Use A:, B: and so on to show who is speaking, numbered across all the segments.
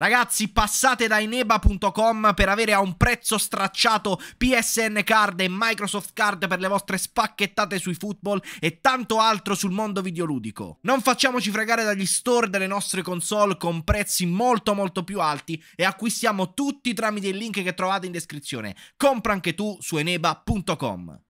A: Ragazzi, passate da eneba.com per avere a un prezzo stracciato PSN card e Microsoft card per le vostre spacchettate sui football e tanto altro sul mondo videoludico. Non facciamoci fregare dagli store delle nostre console con prezzi molto molto più alti e acquistiamo tutti tramite il link che trovate in descrizione. Compra anche tu su eneba.com.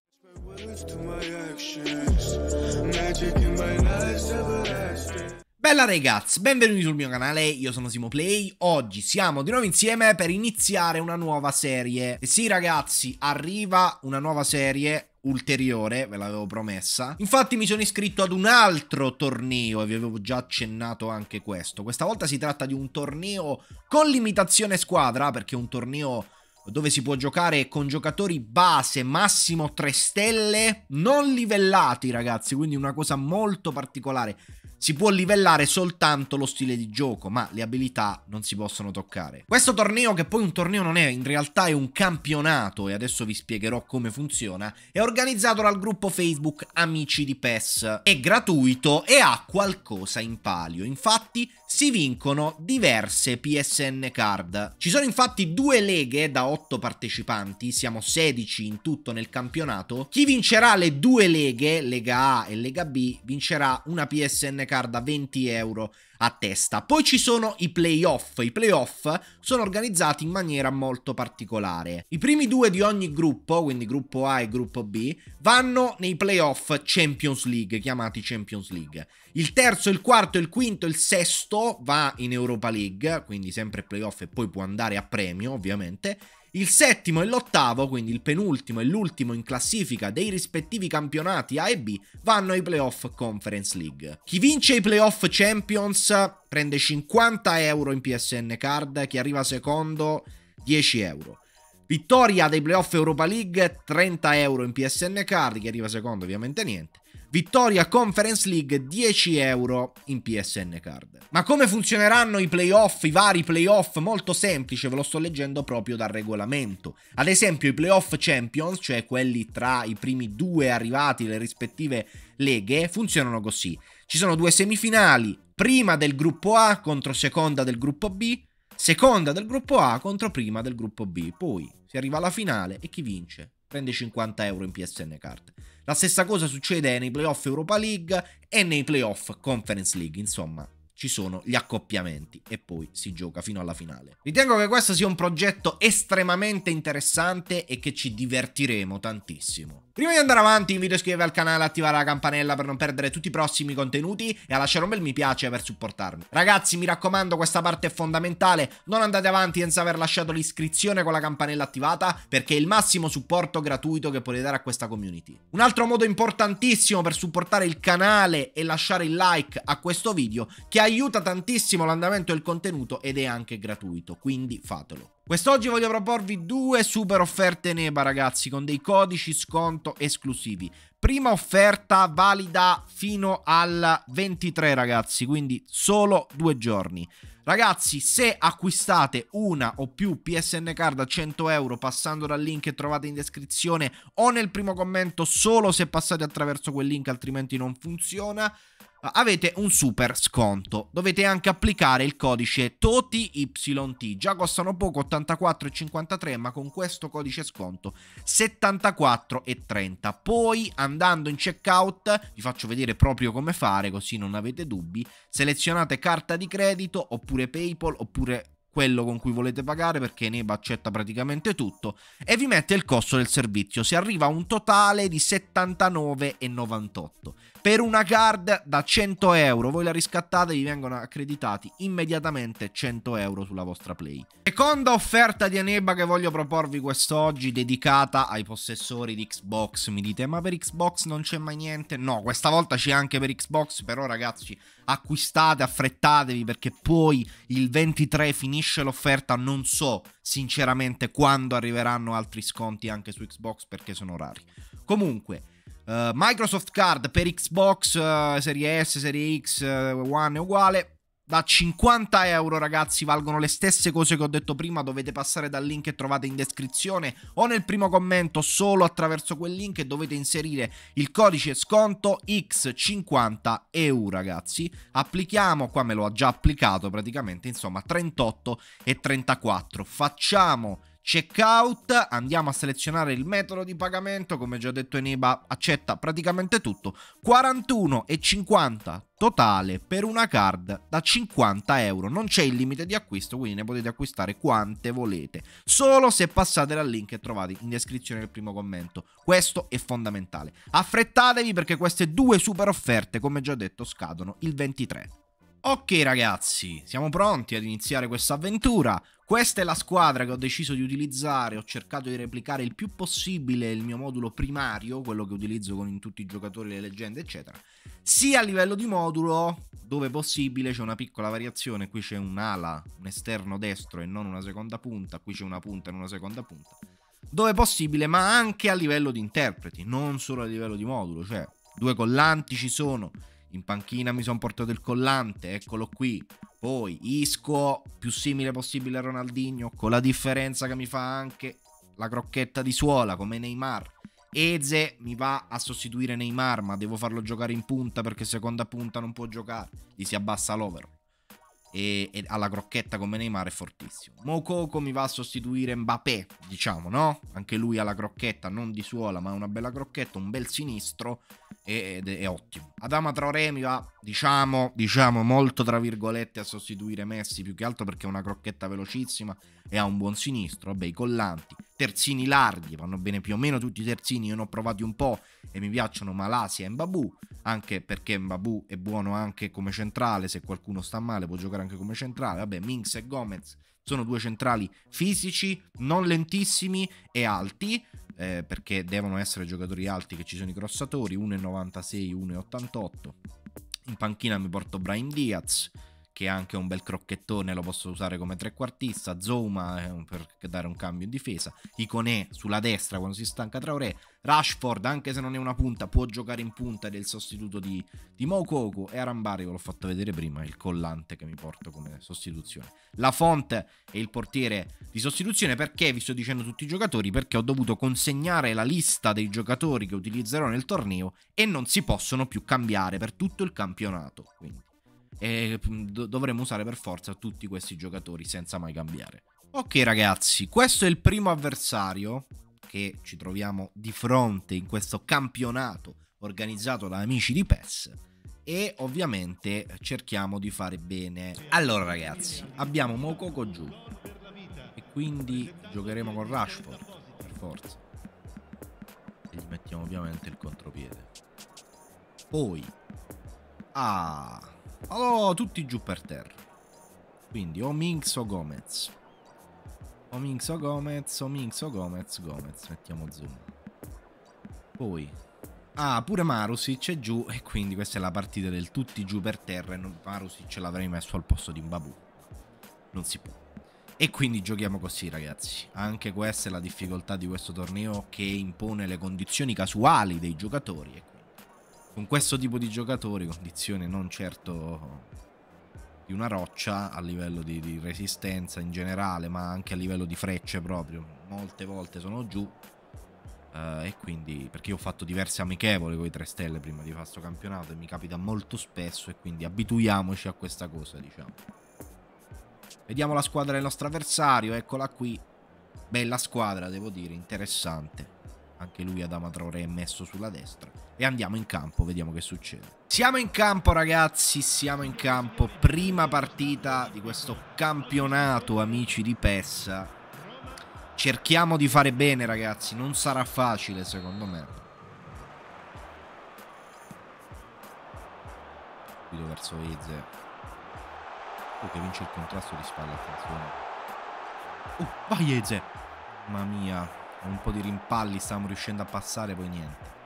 A: Bella ragazzi, benvenuti sul mio canale, io sono Simo Play, oggi siamo di nuovo insieme per iniziare una nuova serie. E sì ragazzi, arriva una nuova serie ulteriore, ve l'avevo promessa. Infatti mi sono iscritto ad un altro torneo e vi avevo già accennato anche questo. Questa volta si tratta di un torneo con limitazione squadra, perché è un torneo dove si può giocare con giocatori base massimo 3 stelle non livellati ragazzi, quindi una cosa molto particolare. Si può livellare soltanto lo stile di gioco, ma le abilità non si possono toccare. Questo torneo, che poi un torneo non è, in realtà è un campionato, e adesso vi spiegherò come funziona, è organizzato dal gruppo Facebook Amici di PES. È gratuito e ha qualcosa in palio. Infatti si vincono diverse PSN card. Ci sono infatti due leghe da 8 partecipanti, siamo 16 in tutto nel campionato. Chi vincerà le due leghe, Lega A e Lega B, vincerà una PSN card a 20 euro a testa. Poi ci sono i playoff. I playoff sono organizzati in maniera molto particolare. I primi due di ogni gruppo, quindi gruppo A e gruppo B, vanno nei playoff Champions League, chiamati Champions League. Il terzo, il quarto, il quinto il sesto va in Europa League, quindi sempre playoff e poi può andare a premio, ovviamente. Il settimo e l'ottavo, quindi il penultimo e l'ultimo in classifica dei rispettivi campionati A e B, vanno ai playoff Conference League. Chi vince i playoff Champions prende 50 euro in PSN card, chi arriva secondo 10 euro. Vittoria dei playoff Europa League 30 euro in PSN card, chi arriva secondo ovviamente niente. Vittoria Conference League 10 euro in PSN card. Ma come funzioneranno i playoff, i vari playoff? Molto semplice, ve lo sto leggendo proprio dal regolamento. Ad esempio i playoff Champions, cioè quelli tra i primi due arrivati alle rispettive leghe, funzionano così. Ci sono due semifinali, prima del gruppo A contro seconda del gruppo B, seconda del gruppo A contro prima del gruppo B. Poi si arriva alla finale e chi vince prende 50 euro in PSN card. La stessa cosa succede nei playoff Europa League e nei playoff Conference League, insomma ci sono gli accoppiamenti e poi si gioca fino alla finale. Ritengo che questo sia un progetto estremamente interessante e che ci divertiremo tantissimo. Prima di andare avanti invito a iscrivervi al canale e attivare la campanella per non perdere tutti i prossimi contenuti e a lasciare un bel mi piace per supportarmi. Ragazzi mi raccomando questa parte è fondamentale, non andate avanti senza aver lasciato l'iscrizione con la campanella attivata perché è il massimo supporto gratuito che potete dare a questa community. Un altro modo importantissimo per supportare il canale e lasciare il like a questo video che aiuta tantissimo l'andamento del contenuto ed è anche gratuito, quindi fatelo. Quest'oggi voglio proporvi due super offerte Neba ragazzi con dei codici sconto esclusivi. Prima offerta valida fino al 23 ragazzi, quindi solo due giorni. Ragazzi, se acquistate una o più PSN card a 100 euro passando dal link che trovate in descrizione o nel primo commento solo se passate attraverso quel link altrimenti non funziona, avete un super sconto. Dovete anche applicare il codice TOTIYT. Già costano poco, 84,53, ma con questo codice sconto 74,30. Poi andando in checkout, vi faccio vedere proprio come fare, così non avete dubbi. Selezionate carta di credito oppure PayPal oppure quello con cui volete pagare perché Neba accetta praticamente tutto e vi mette il costo del servizio. Si arriva a un totale di 79,98 per una card da 100 euro. Voi la riscattate e vi vengono accreditati immediatamente 100 euro sulla vostra play. Seconda offerta di Aneba che voglio proporvi quest'oggi, dedicata ai possessori di Xbox. Mi dite, ma per Xbox non c'è mai niente? No, questa volta c'è anche per Xbox, però ragazzi, acquistate, affrettatevi perché poi il 23 finisce l'offerta. Non so sinceramente quando arriveranno altri sconti anche su Xbox perché sono rari. Comunque. Uh, Microsoft Card per Xbox uh, Serie S, Serie X, uh, One è uguale. da 50 euro ragazzi valgono le stesse cose che ho detto prima. Dovete passare dal link che trovate in descrizione o nel primo commento solo attraverso quel link e dovete inserire il codice sconto X50 EU ragazzi. Applichiamo qua me lo ha già applicato praticamente insomma 38 e 34 facciamo checkout, andiamo a selezionare il metodo di pagamento, come già detto Eniba accetta praticamente tutto, 41,50 totale per una card da 50 euro, non c'è il limite di acquisto, quindi ne potete acquistare quante volete, solo se passate dal link che trovate in descrizione del primo commento, questo è fondamentale, affrettatevi perché queste due super offerte, come già detto, scadono il 23. Ok ragazzi, siamo pronti ad iniziare questa avventura. Questa è la squadra che ho deciso di utilizzare, ho cercato di replicare il più possibile il mio modulo primario, quello che utilizzo con tutti i giocatori, le leggende eccetera. Sia a livello di modulo, dove possibile c'è una piccola variazione, qui c'è un'ala, un esterno destro e non una seconda punta, qui c'è una punta e una seconda punta. Dove possibile, ma anche a livello di interpreti, non solo a livello di modulo, cioè due collanti ci sono in panchina mi sono portato il collante, eccolo qui. Poi Isco, più simile possibile a Ronaldinho, con la differenza che mi fa anche la crocchetta di suola come Neymar. Eze mi va a sostituire Neymar, ma devo farlo giocare in punta perché seconda punta non può giocare. Gli si abbassa l'over. E, e alla crocchetta come Neymar è fortissimo. Mokoko mi va a sostituire Mbappé, diciamo, no? Anche lui ha la crocchetta, non di suola, ma una bella crocchetta, un bel sinistro ed è, è ottimo. Adama Traoré mi va, diciamo, diciamo, molto tra virgolette a sostituire Messi, più che altro perché è una crocchetta velocissima e ha un buon sinistro, i collanti. Terzini larghi, vanno bene più o meno tutti i terzini, io ne ho provati un po' e mi piacciono Malasia e Mbabu, anche perché Mbabu è buono anche come centrale, se qualcuno sta male può giocare anche come centrale, vabbè, Minx e Gomez sono due centrali fisici, non lentissimi e alti, eh, perché devono essere giocatori alti che ci sono i crossatori, 1,96, 1,88. In panchina mi porto Brian Diaz, che è anche un bel crocchettone, lo posso usare come trequartista, Zoma eh, per dare un cambio in difesa, Iconè sulla destra quando si stanca Traoré, Rashford anche se non è una punta può giocare in punta ed è il sostituto di, di Moukoko e Arambari ve l'ho fatto vedere prima, il collante che mi porto come sostituzione. La Font è il portiere di sostituzione perché vi sto dicendo tutti i giocatori perché ho dovuto consegnare la lista dei giocatori che utilizzerò nel torneo e non si possono più cambiare per tutto il campionato, quindi e mm, dovremmo usare per forza tutti questi giocatori senza mai cambiare. Ok ragazzi, questo è il primo avversario che ci troviamo di fronte in questo campionato organizzato da amici di PES e ovviamente cerchiamo di fare bene. Allora ragazzi, abbiamo Mokoko giù e quindi giocheremo con Rashford per forza. E gli mettiamo ovviamente il contropiede. Poi ah Oh, tutti giù per terra. Quindi o Minx o Gomez. O Minx o Gomez, o Minx o Gomez, Gomez. Mettiamo zoom. Poi. Ah, pure Marusic è giù e quindi questa è la partita del tutti giù per terra e Marusic l'avrei messo al posto di Mbabu. Non si può. E quindi giochiamo così ragazzi. Anche questa è la difficoltà di questo torneo che impone le condizioni casuali dei giocatori con questo tipo di giocatori, condizione non certo di una roccia a livello di, di, resistenza in generale, ma anche a livello di frecce proprio. Molte volte sono giù. Uh, e quindi perché io ho fatto diverse amichevoli con i 3 stelle prima di fare questo campionato e mi capita molto spesso e quindi abituiamoci a questa cosa diciamo vediamo la squadra del nostro avversario eccola qui bella squadra devo dire interessante anche lui Adama Traoré è messo sulla destra. E andiamo in campo, vediamo che succede. Siamo in campo ragazzi, siamo in campo. Prima partita di questo campionato, amici di PES. Cerchiamo di fare bene ragazzi, non sarà facile secondo me. Guido verso Eze. Oh, che vince il contrasto di spalla, attenzione. Oh, vai Eze! Mamma mia, un po' di rimpalli stavamo riuscendo a passare, poi niente.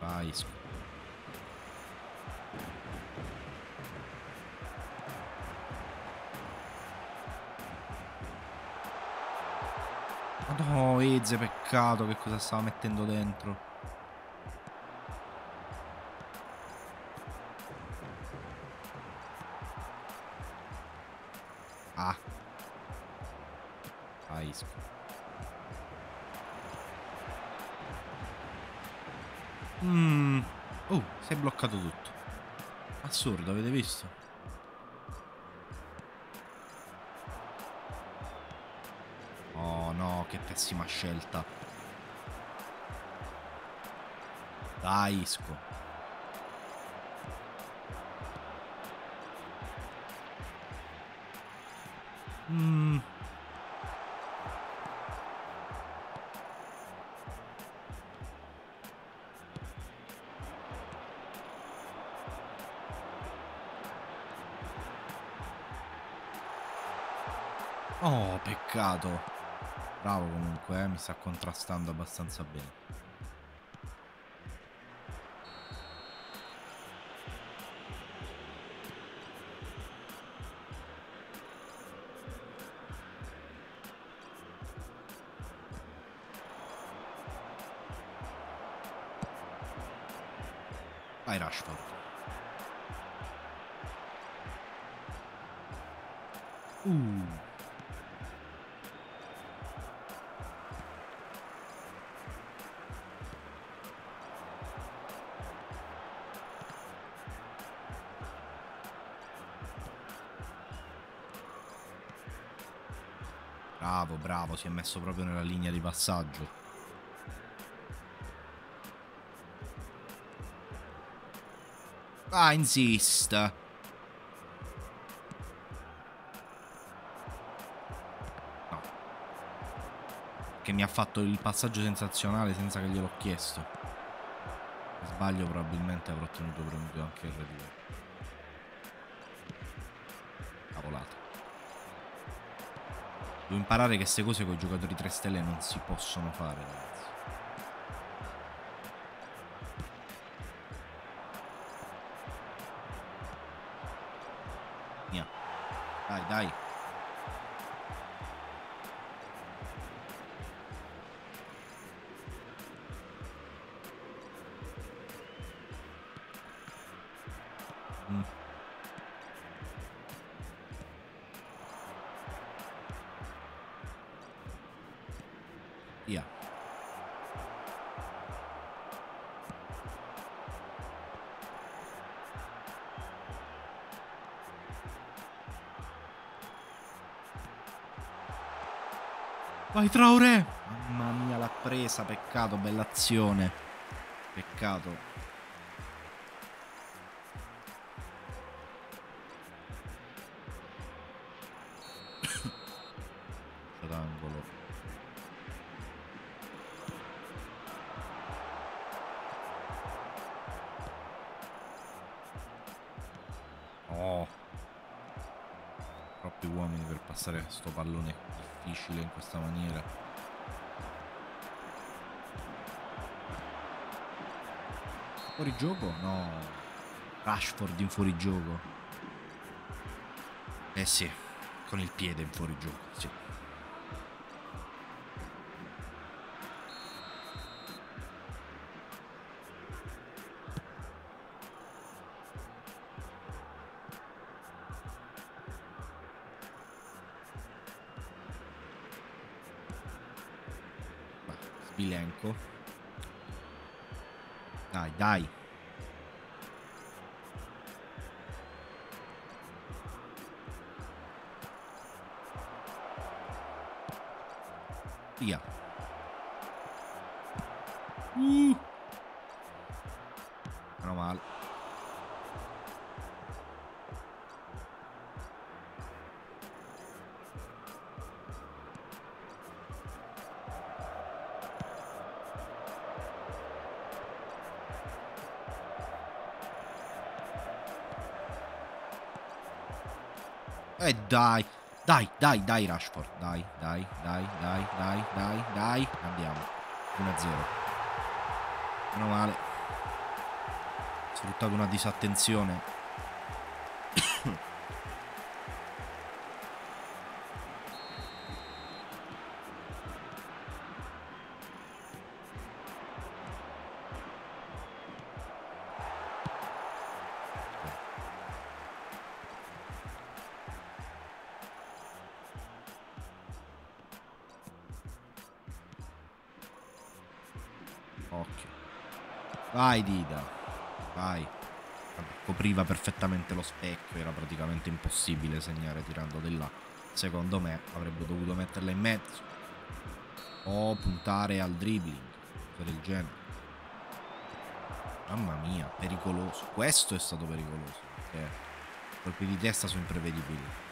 A: Vai, No, Genovese, peccato che cosa stava mettendo dentro. Ah, Isco. Mmm. Oh, si è bloccato tutto. Assurdo, avete visto? Oh no, che pessima scelta. Dai, Isco. Mmm. Peccato. Bravo comunque, eh? mi sta contrastando abbastanza bene. Si è messo proprio nella linea di passaggio. Ah, insista. No. Che mi ha fatto il passaggio sensazionale senza che gliel'ho chiesto. Se sbaglio probabilmente avrò ottenuto pronto anche il retiro. Devo imparare che queste cose con i giocatori 3 stelle non si possono fare, ragazzi. Via. Dai, dai. Vai Traore! Mamma mia l'ha presa, peccato, bella azione. Peccato. Difficile in questa maniera. Fuori gioco? No. Rashford in fuorigioco. Eh sì, con il piede in fuorigioco, sì. Bilenko. Dai, dai. Eh dai, dai, dai, dai Rashford, dai, dai, dai, dai, dai, dai, dai, andiamo. 1-0. Meno male. Sfruttato una disattenzione. Vai. copriva perfettamente lo specchio. Era praticamente impossibile segnare tirando di là. Secondo me avrebbe dovuto metterla in mezzo. O puntare al dribbling. Per il genere. Mamma mia, pericoloso. Questo è stato pericoloso. Perché colpi di testa sono imprevedibili.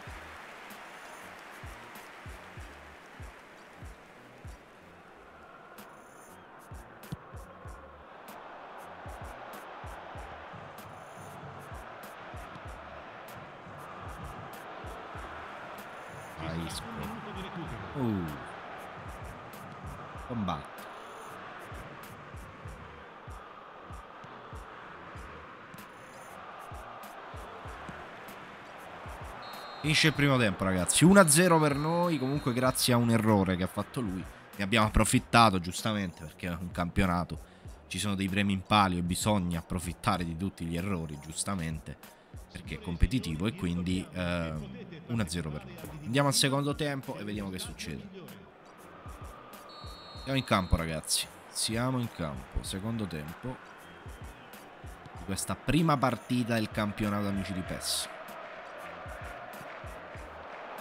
A: Finisce il primo tempo, ragazzi. 1-0 per noi, comunque grazie a un errore che ha fatto lui. Ne abbiamo approfittato, giustamente, perché è un campionato. Ci sono dei premi in palio e bisogna approfittare di tutti gli errori, giustamente, perché è competitivo e quindi eh, 1-0 per noi. Andiamo al secondo tempo e vediamo che succede. Siamo in campo ragazzi Siamo in campo Secondo tempo Di questa prima partita del campionato Amici di PES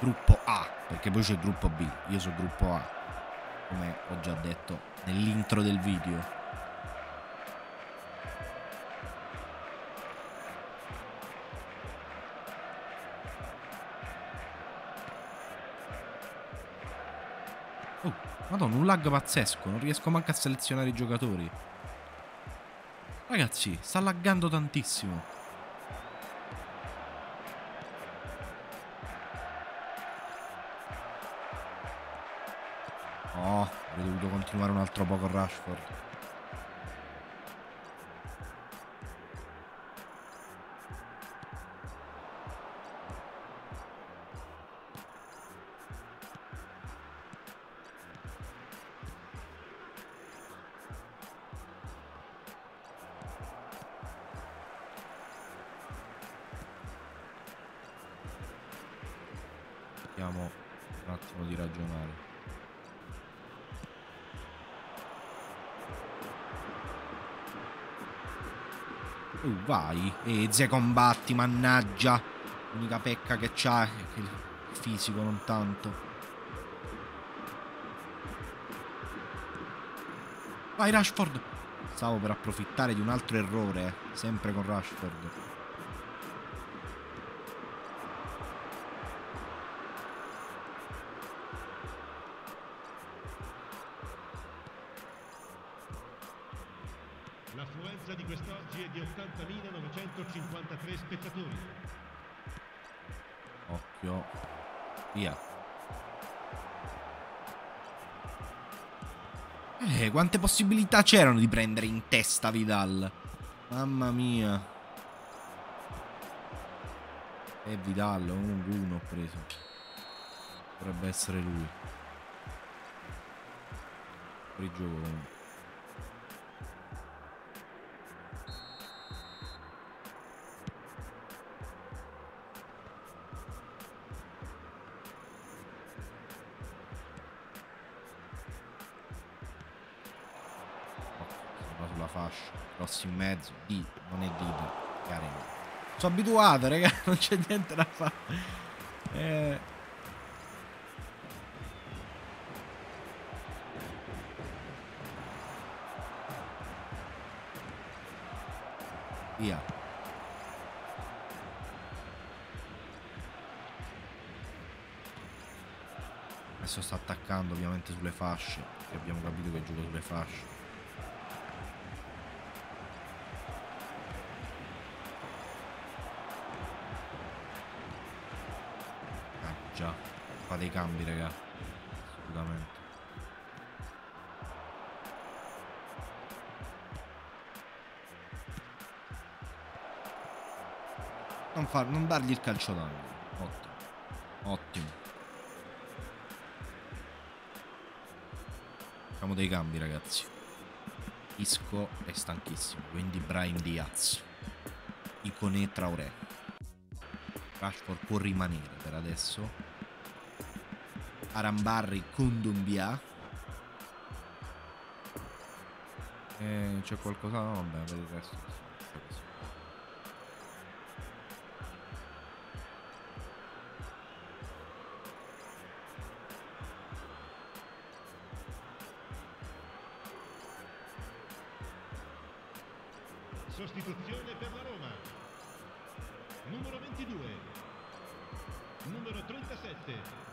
A: Gruppo A Perché poi c'è il gruppo B Io sono gruppo A Come ho già detto nell'intro del video Madonna, un lag pazzesco. Non riesco manco a selezionare i giocatori. Ragazzi, sta laggando tantissimo. Ho dovuto continuare un altro po' con Rashford. Vai. E zia combatti, mannaggia. L'unica pecca che c'ha è che il fisico non tanto. Vai Rashford. Stavo per approfittare di un altro errore, eh. sempre con Rashford. Quante possibilità c'erano di prendere in testa Vidal? Mamma mia. E Vidal, un uno ho preso. Dovrebbe essere lui. Fuori gioco comunque. Mezzo. D. Non è dito. Carino. Sono abituato, raga. Non c'è niente da fare. Eh. Via. Adesso sta attaccando ovviamente sulle fasce. Abbiamo capito che gioca sulle fasce. Cambi, raga. Assolutamente. Non, far, non dargli il calcio d'angolo. Ottimo. Ottimo. Facciamo dei cambi, ragazzi. Isco è stanchissimo, quindi Brian Diaz. Icone Traoré. Rashford può rimanere per adesso. Arambarri con Dumbia. Eh, c'è qualcosa? No, vabbè, per il resto.
B: Sostituzione per la Roma. Numero 22. Numero 37.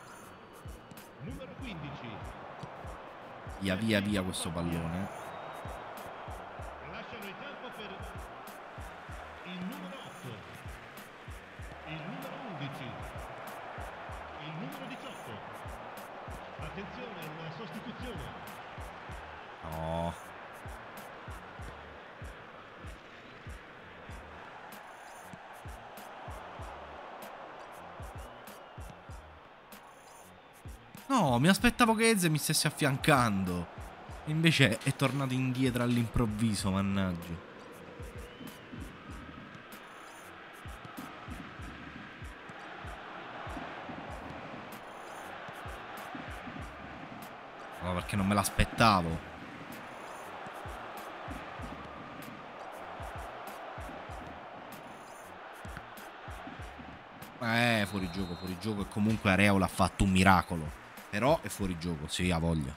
B: Numero 15.
A: Via, via, via questo pallone. Mi aspettavo che Eze mi stesse affiancando. Invece è tornato indietro all'improvviso, mannaggia. No, perché non me l'aspettavo. Eh, fuori gioco, fuori gioco e comunque Areola ha fatto un miracolo. Però è fuori gioco, sì, ha voglia.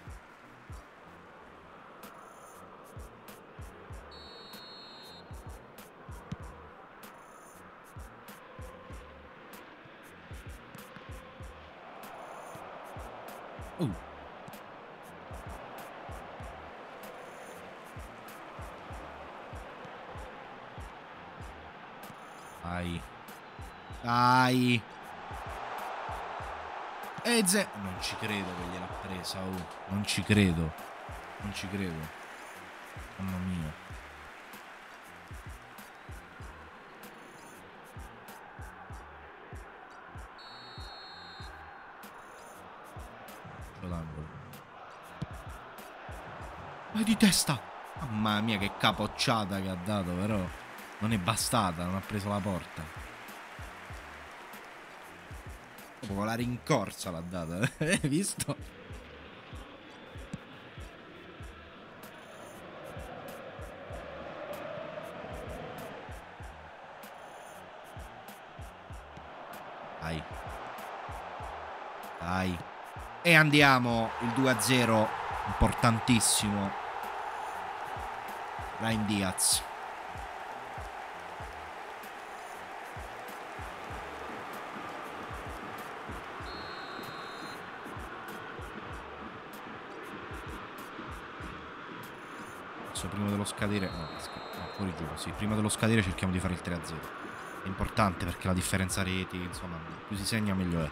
A: Uh. Eze. Non ci credo che gliel'ha presa, oh. Non ci credo. Non ci credo. Mamma mia. d'angolo. Vai di testa! Mamma mia che capocciata che ha dato, però non è bastata, non ha preso la porta. Proprio la rincorsa l'ha data, hai visto? Dai. Dai. E andiamo, il 2-0, importantissimo. Ryan Diaz. Fuori gioco, sì. Prima dello scadere cerchiamo di fare il 3-0. È importante perché la differenza reti, insomma, più si segna meglio è.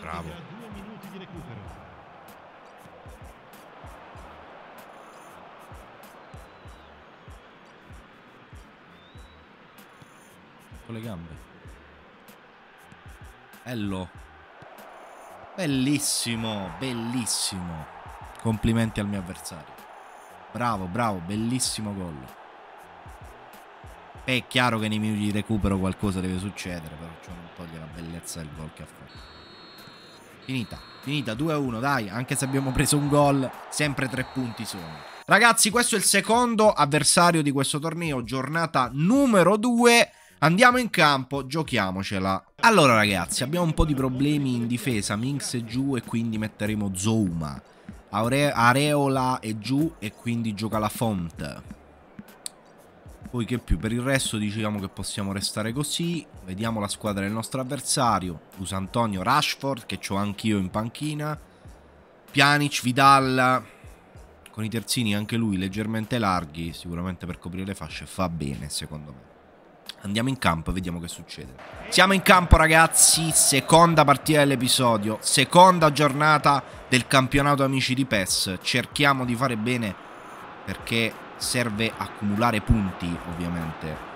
A: Bravo. con le gambe. Bello. Bellissimo, bellissimo. Complimenti al mio avversario. Bravo, bravo, bellissimo gol. È chiaro che nei minuti di recupero qualcosa deve succedere, però ciò non toglie la bellezza del gol che ha fatto. Finita, finita 2-1, dai, anche se abbiamo preso un gol, sempre tre punti sono. Ragazzi, questo è il secondo avversario di questo torneo, giornata numero 2. Andiamo in campo, giochiamocela. Allora ragazzi, abbiamo un po' di problemi in difesa, Minx è giù e quindi metteremo Zouma. Aure- Areola è giù e quindi gioca la Font. Poi che più, per il resto diciamo che possiamo restare così. Vediamo la squadra del nostro avversario. Usa Antonio Rashford, che ho anch'io in panchina. Pjanic, Vidal. Con i terzini anche lui leggermente larghi, sicuramente per coprire le fasce fa bene secondo me. Andiamo in campo e vediamo che succede. Siamo in campo ragazzi, seconda partita dell'episodio, seconda giornata del campionato amici di PES. Cerchiamo di fare bene perché serve accumulare punti ovviamente.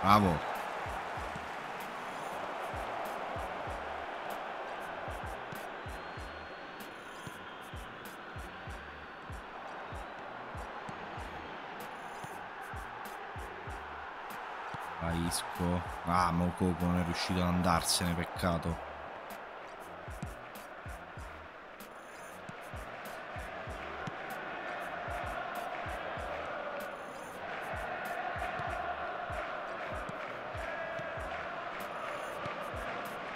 A: Bravo. Isco. Ah, Mokoko non è riuscito ad andarsene, peccato.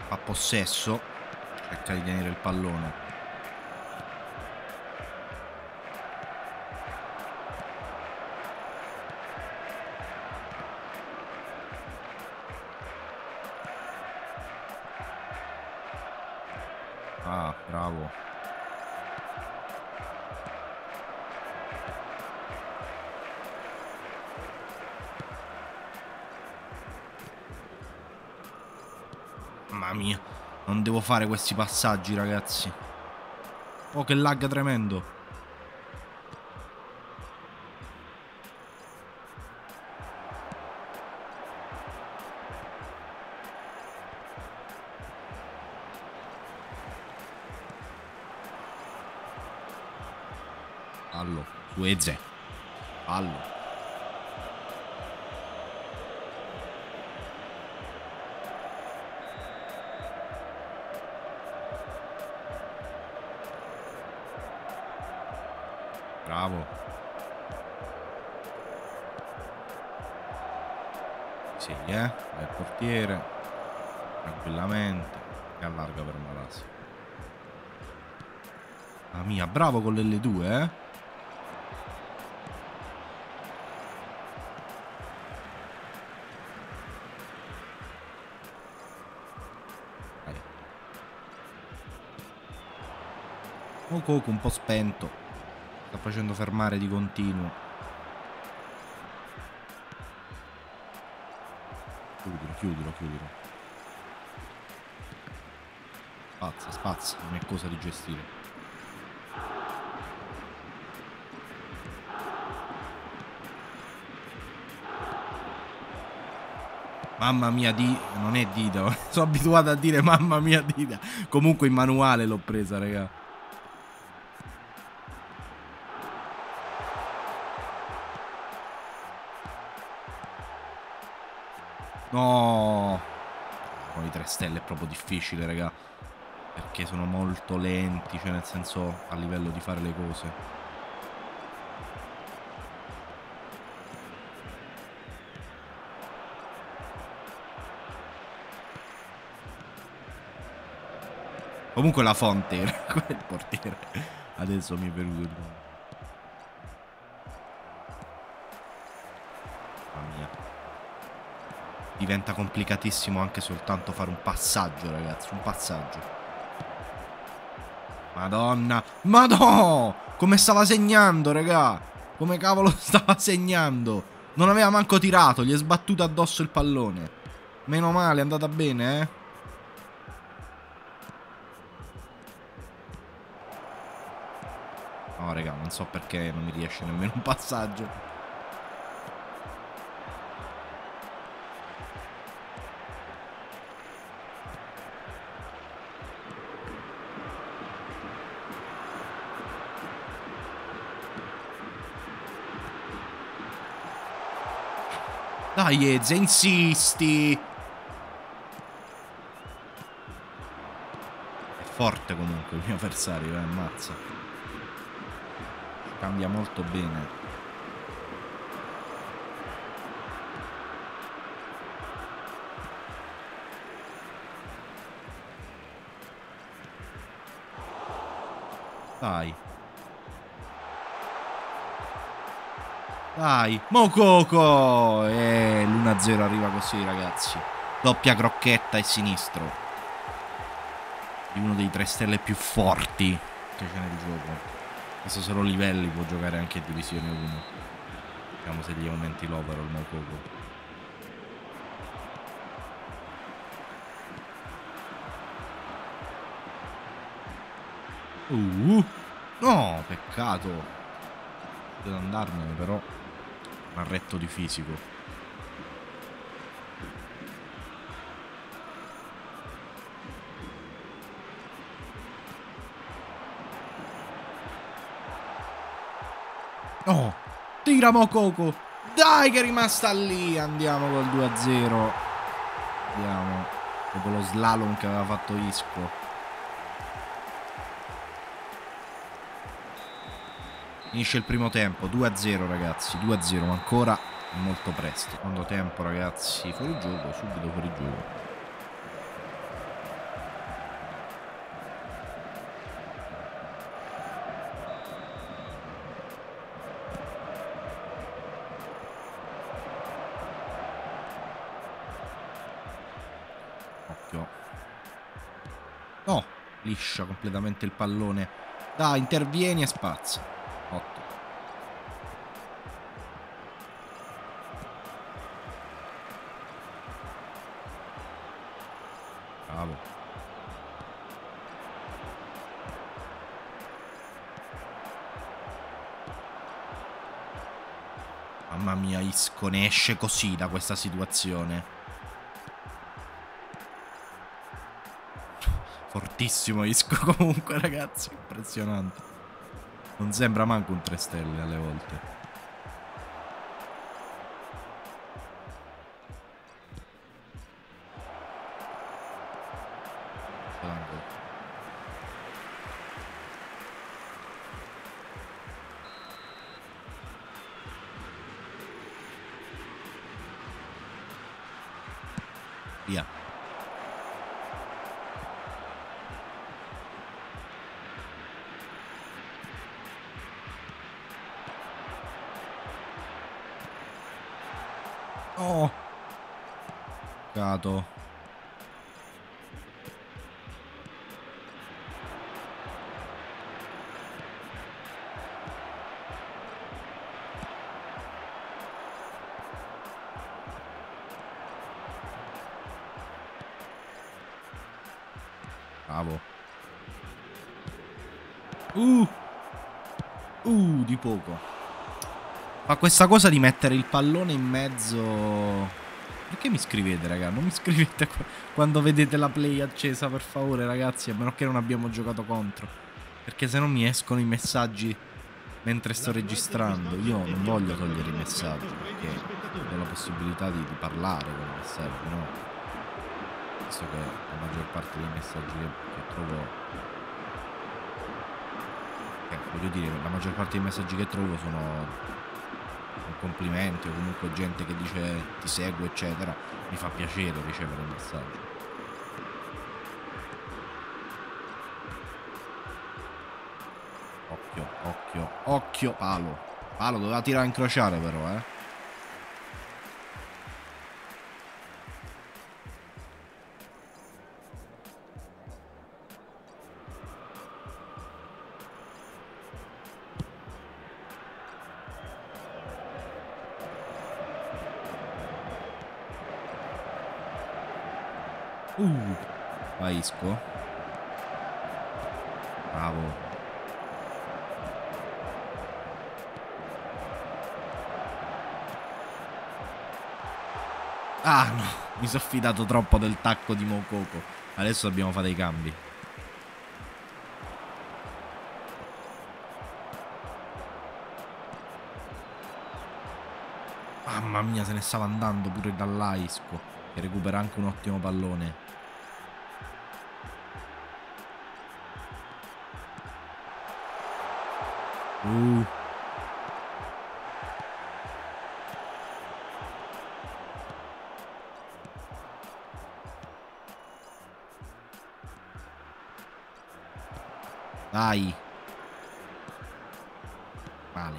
A: Fa possesso. Cerca di tenere il pallone. Fare questi passaggi, ragazzi. Oh, che lag tremendo. Tranquillamente. E allarga per Malassi. La mia, bravo con l'L2, eh. Dai. Mokoku un po' spento. Sta facendo fermare di continuo. Chiudilo, chiudilo, chiudilo. Spazza, spazza, non è cosa di gestire. Mamma mia di... non è dita, sono abituato a dire mamma mia dita. Comunque in manuale l'ho presa, raga. No. Con i 3 stelle è proprio difficile, raga. Perché sono molto lenti, cioè nel senso a livello di fare le cose. Comunque la fonte era quel portiere. Adesso mi è venuto il nome. Mamma mia. Diventa complicatissimo anche soltanto fare un passaggio, ragazzi. Un passaggio. Madonna. Madonna! Come stava segnando, raga. Come cavolo stava segnando. Non aveva manco tirato. Gli è sbattuto addosso il pallone. Meno male, è andata bene, eh. No, raga, non so perché non mi riesce nemmeno un passaggio. Dai, Eze, insisti. È forte comunque il mio avversario, eh, ammazza. Cambia molto bene. Dai. Dai, Mokoko! E l'1-0 arriva così, ragazzi. Doppia crocchetta e sinistro. Di uno dei tre stelle più forti che c'è nel gioco. Adesso solo livelli può giocare anche divisione 1. Vediamo se gli aumenti l'overall Mokoko. Uh, no, peccato. Devo andarmene però. Un arretto di fisico. Oh, tira Mokoko. dai che è rimasta lì. Andiamo col 2-0. Andiamo. Dopo lo slalom che aveva fatto Isco. Finisce il primo tempo, 2-0 ragazzi, 2-0, ma ancora molto presto. Secondo tempo ragazzi, fuori gioco, subito fuori gioco. Occhio. No, liscia completamente il pallone. Dai, intervieni e spazza. Isco ne esce così da questa situazione. Fortissimo Isco comunque, ragazzi. Impressionante. Non sembra manco un 3 stelle alle volte. Oh. Peccato. Bravo. Uh. Uh, di poco. Fa questa cosa di mettere il pallone in mezzo... Perché mi scrivete, raga? Non mi scrivete qu- quando vedete la play accesa, per favore, ragazzi, a meno che non abbiamo giocato contro. Perché se no mi escono i messaggi mentre sto registrando. Io non voglio togliere i messaggi, perché ho la possibilità di, di parlare con i messaggi, no? Visto che la maggior parte dei messaggi che trovo... Eh, voglio dire, la maggior parte dei messaggi che trovo sono complimenti o comunque gente che dice ti seguo eccetera mi fa piacere ricevere un messaggio. Occhio occhio occhio palo. Palo doveva tirare a incrociare però eh Uh, vai Isco. Bravo. Ah no, mi sono fidato troppo del tacco di Mococo. Adesso dobbiamo fare dei cambi. Mamma mia, se ne stava andando pure dall'Aisco. Che recupera anche un ottimo pallone. Uh. Dai. Male.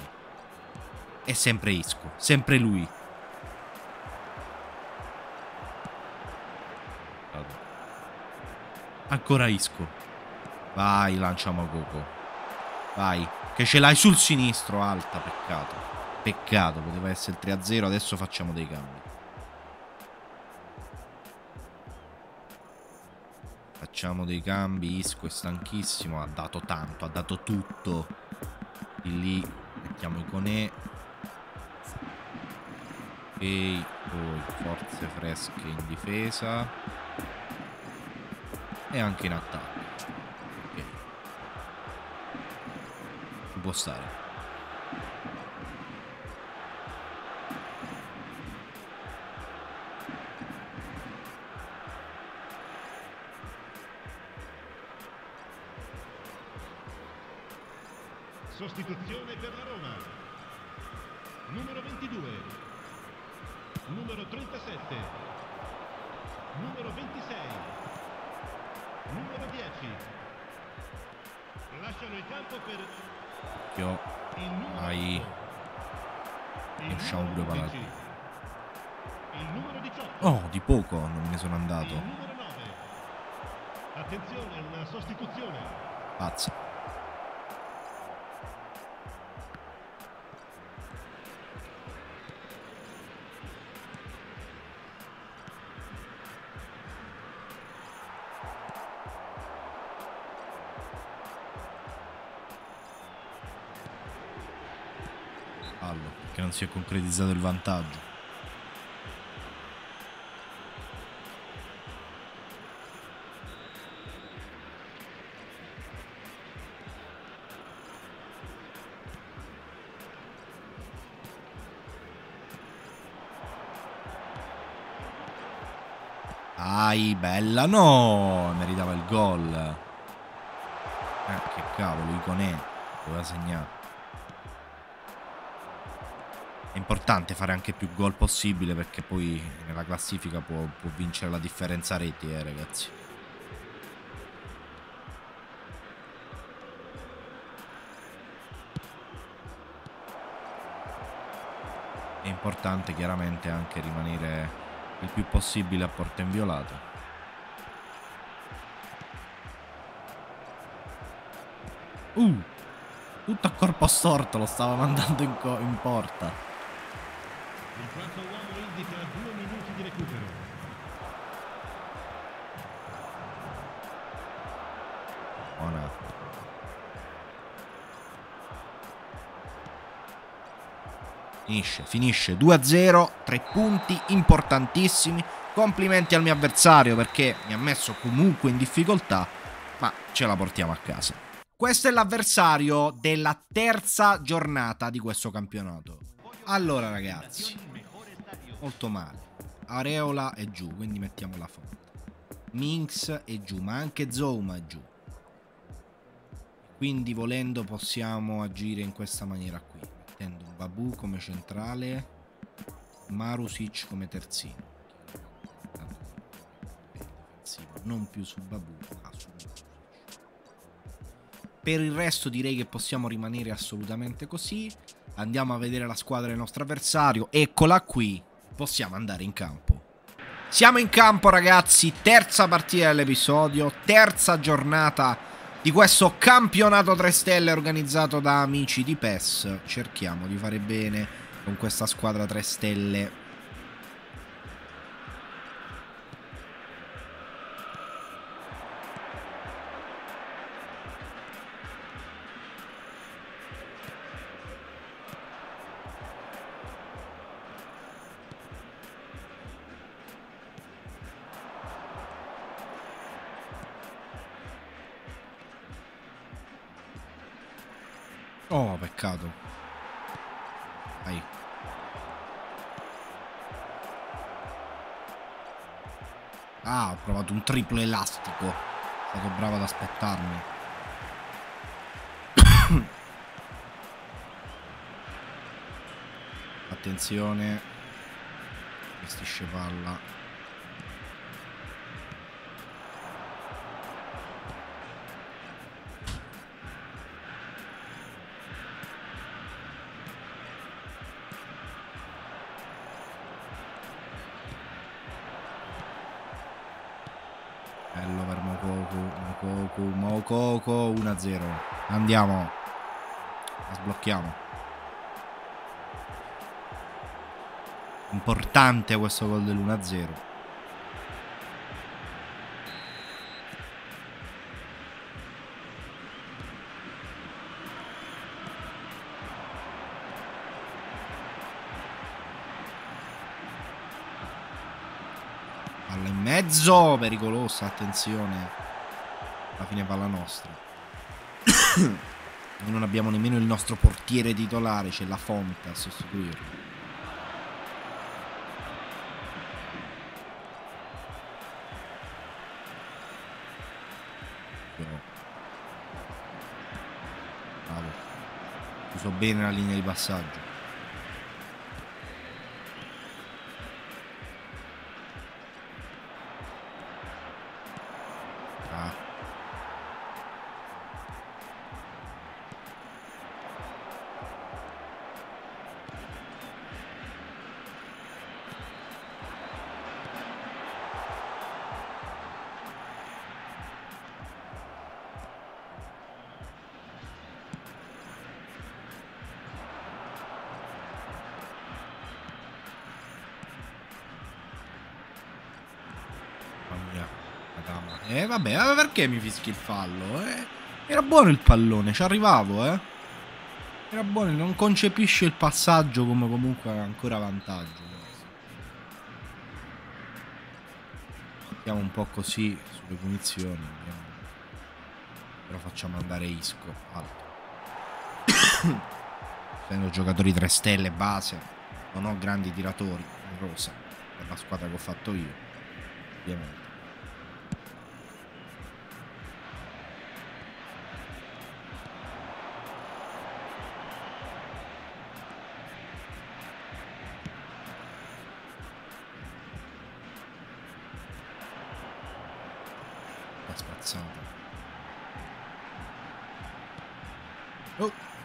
A: È sempre Isco. Sempre lui. Ancora Isco. Vai, lanciamo a Coco. Vai. Che ce l'hai sul sinistro, alta. Peccato. Peccato, poteva essere il 3-0. Adesso facciamo dei cambi. Facciamo dei cambi. Isco è stanchissimo. Ha dato tanto, ha dato tutto. Di lì mettiamo i Conè. E poi forze fresche in difesa e anche in attacco. Okay. Può stare.
B: Sostituzione.
A: Non me ne sono
B: Il
A: andato.
B: numero 9. Attenzione, una sostituzione.
A: Fallo, perché non si è concretizzato il vantaggio. Bella, no! Meritava il gol. Eh, che cavolo, Iconè. Doveva segnare. È importante fare anche più gol possibile perché poi nella classifica può, può vincere la differenza reti, eh, ragazzi. È importante chiaramente anche rimanere il più possibile a porta inviolata. Uh! Tutto a corpo storto lo stava mandando in, co- in porta.
B: Il quarto uomo indica due minuti di recupero.
A: Buona. Finisce, finisce 2-0, tre punti importantissimi. Complimenti al mio avversario perché mi ha messo comunque in difficoltà, ma ce la portiamo a casa. Questo è l'avversario della terza giornata di questo campionato. Allora ragazzi, molto male. Areola è giù, quindi mettiamo la fonte. Minx è giù, ma anche Zouma è giù. Quindi volendo possiamo agire in questa maniera qui, mettendo un Babu come centrale, Marusic come terzino. Non più su Babu. Per il resto direi che possiamo rimanere assolutamente così. Andiamo a vedere la squadra del nostro avversario. Eccola qui. Possiamo andare in campo. Siamo in campo ragazzi, terza partita dell'episodio, terza giornata di questo campionato 3 stelle organizzato da amici di PES. Cerchiamo di fare bene con questa squadra 3 stelle. Triplo elastico. Sono stato bravo ad aspettarmi. Attenzione. Gestisce palla. 1-0. Andiamo. La sblocchiamo. Importante questo gol dell'1-0. Palla in mezzo, pericolosa, attenzione. Alla fine palla nostra. Non abbiamo nemmeno il nostro portiere titolare, c'è la fonte a sostituirlo. Chiuso bene la linea di passaggio. Vabbè, ma perché mi fischi il fallo? Eh? Era buono il pallone, ci arrivavo, eh. Era buono, non concepisce il passaggio come comunque ancora vantaggio. Mettiamo un po' così sulle punizioni. Però facciamo andare Isco. Alto. Essendo giocatori 3 stelle base, non ho grandi tiratori in rosa per la squadra che ho fatto io. Ovviamente. La spazzata. Oh.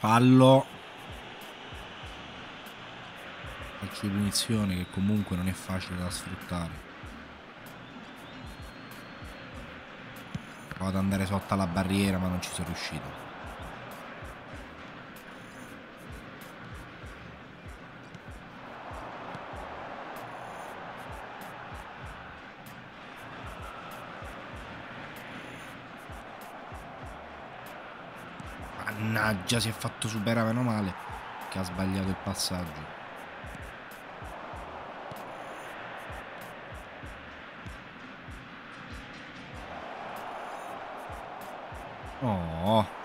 A: Fallo. Calcio di punizione che comunque non è facile da sfruttare. Provo ad andare sotto alla barriera ma non ci sono riuscito. Mannaggia, si è fatto superare meno male che ha sbagliato il passaggio. Oh.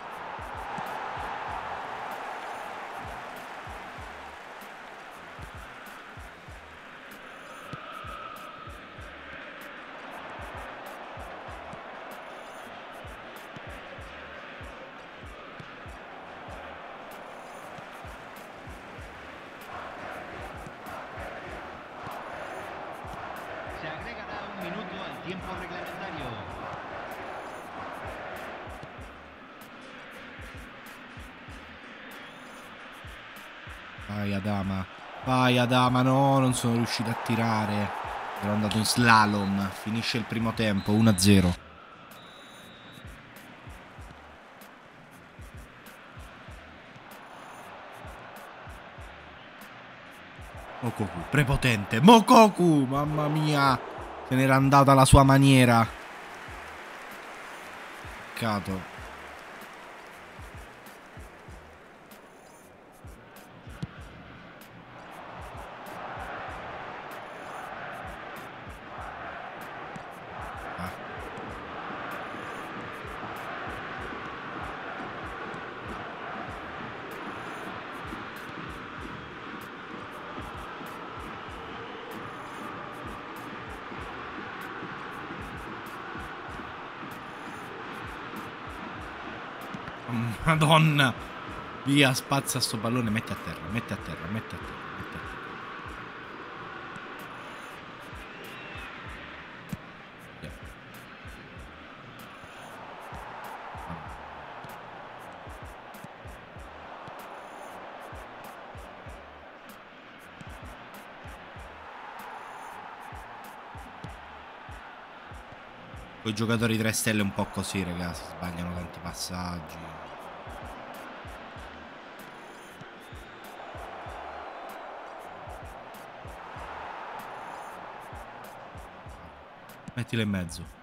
A: Vai Adama, no, non sono riuscito a tirare. Ero andato in slalom. Finisce il primo tempo, 1-0. Mokoku, prepotente. Mokoku, mamma mia. Se n'era andata alla sua maniera. Peccato. Madonna. Via, spazza sto pallone, metti a terra, metti a terra, metti a terra, metti a terra. Con i giocatori 3 stelle è un po' così, ragazzi, sbagliano tanti passaggi. Mettilo in mezzo.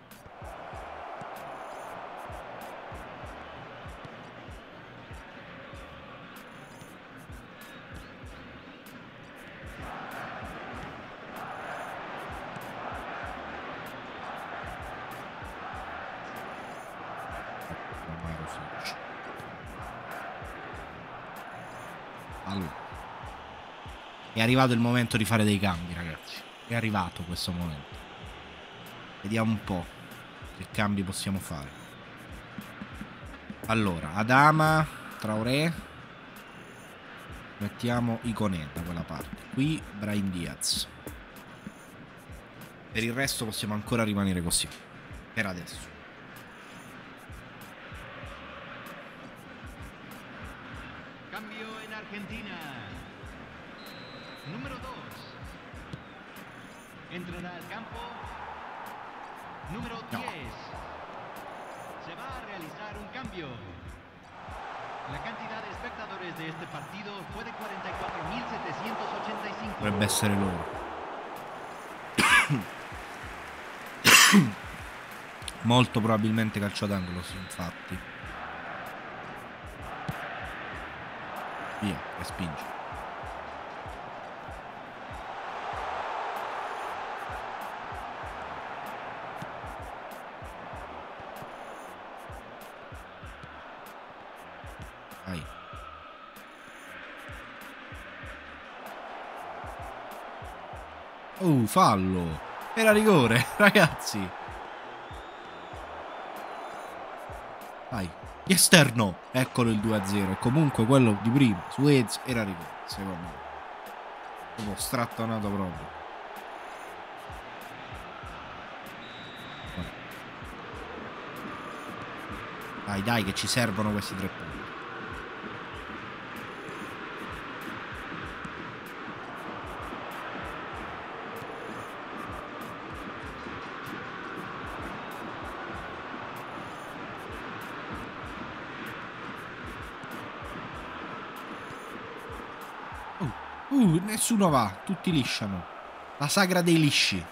A: È arrivato il momento di fare dei cambi, ragazzi. È arrivato questo momento. Vediamo un po' che cambi possiamo fare. Allora, Adama, Traoré. Mettiamo Iconé da quella parte. Qui Brian Diaz. Per il resto possiamo ancora rimanere così. Per adesso.
C: Cambio en Argentina. Número 2. Entrará al campo. Número 10. Se va a realizar un cambio. La cantidad de espectadores de este partido fue de 44.785.
A: Dovrebbe essere loro. Molto probabilmente calcio d'angolo, infatti. Via, respinge. Uh, fallo. Era rigore, ragazzi. Vai. Esterno. Eccolo il 2-0. E comunque quello di prima, Suez, era rigore, secondo me. Proprio strattonato proprio. Dai, dai, che ci servono questi tre punti. Uh, nessuno va, tutti lisciano. La sagra dei lisci.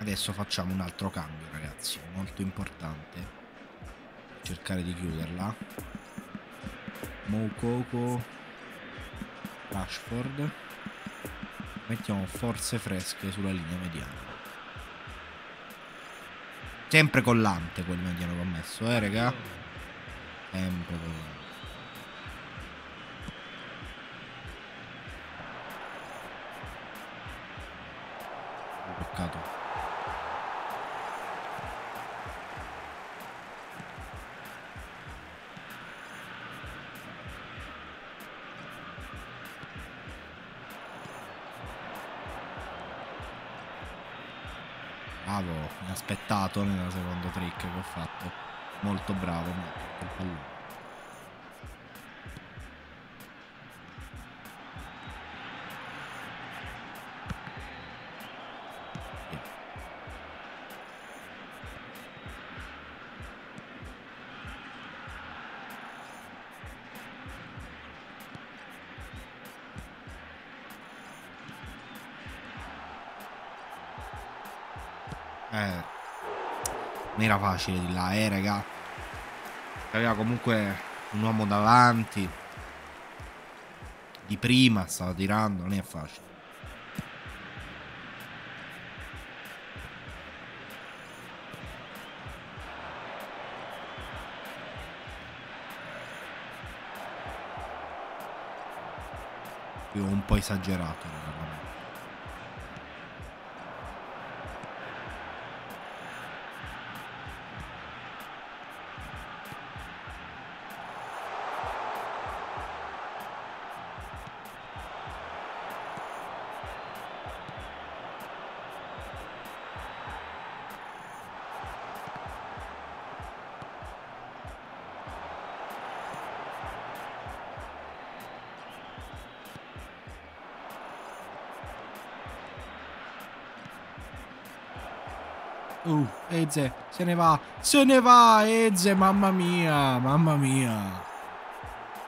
A: Adesso facciamo un altro cambio, ragazzi, molto importante. Cercare di chiuderla. Moukoko. Rashford. Mettiamo forze fresche sulla linea mediana. Sempre collante quel mediano che ho messo, eh, raga? Sempre collante. Fatto. Molto bravo, col pallone. Era facile di là, eh, raga. Aveva comunque un uomo davanti. Di prima stava tirando, non è facile. Io ho un po' esagerato, raga. Eze, se ne va, se ne va, Eze, mamma mia, mamma mia.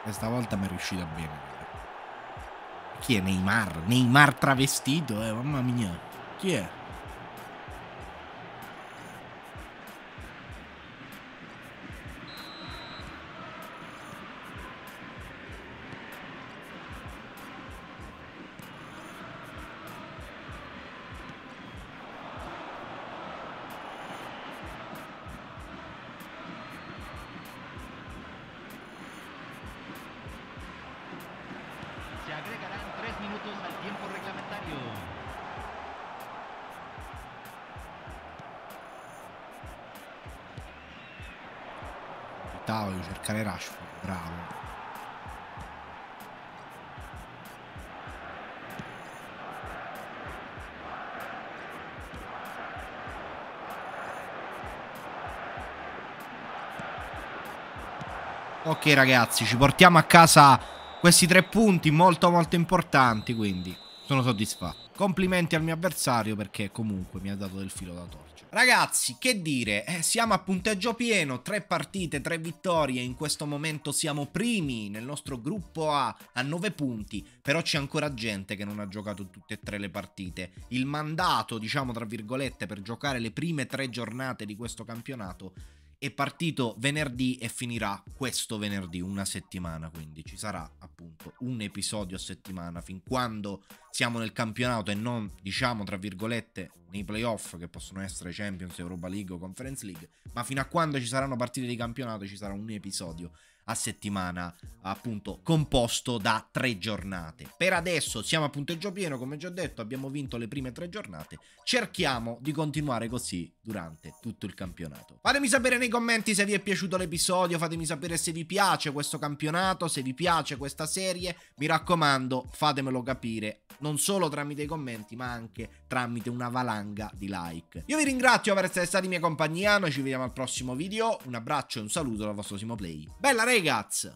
A: Questa volta mi è riuscita bene. Chi è Neymar? Neymar travestito, eh, mamma mia. Chi è? Aspettavo di cercare Rashford, bravo. Ok ragazzi, ci portiamo a casa questi tre punti molto molto importanti, quindi sono soddisfatto. Complimenti al mio avversario perché comunque mi ha dato del filo da torcere. Ragazzi, che dire, eh, siamo a punteggio pieno, tre partite, tre vittorie, in questo momento siamo primi nel nostro gruppo A a 9 punti, però c'è ancora gente che non ha giocato tutte e tre le partite. Il mandato, diciamo tra virgolette, per giocare le prime tre giornate di questo campionato è partito venerdì e finirà questo venerdì, una settimana, quindi ci sarà appunto un episodio a settimana fin quando siamo nel campionato e non diciamo tra virgolette nei playoff che possono essere Champions, Europa League o Conference League, ma fino a quando ci saranno partite di campionato ci sarà un episodio a settimana appunto composto da tre giornate. Per adesso siamo a punteggio pieno, come già detto, abbiamo vinto le prime tre giornate. Cerchiamo di continuare così durante tutto il campionato. Fatemi sapere nei commenti se vi è piaciuto l'episodio, fatemi sapere se vi piace questo campionato, se vi piace questa serie. Mi raccomando, fatemelo capire non solo tramite i commenti, ma anche tramite una valanga di like. Io vi ringrazio per essere stati in mia compagnia, noi ci vediamo al prossimo video. Un abbraccio e un saluto dal vostro Simo Play. Bella ragazzi!
D: Words